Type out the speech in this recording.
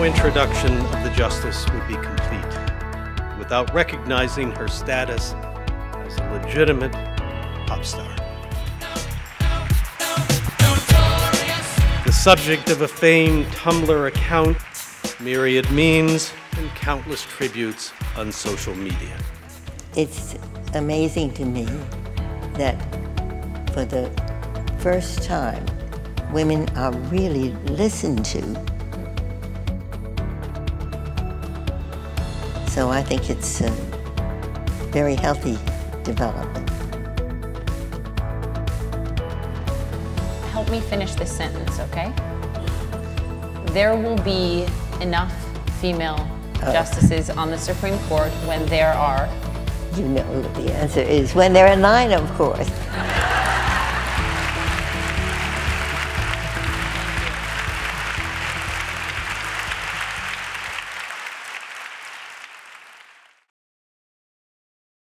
No introduction of the justice would be complete without recognizing her status as a legitimate pop star. The subject of a famed Tumblr account, myriad memes, and countless tributes on social media. It's amazing to me that for the first time, women are really listened to. So I think it's a very healthy development. Help me finish this sentence, okay? There will be enough female oh. justices on the Supreme Court when there are You know what the answer is when there are nine, of course.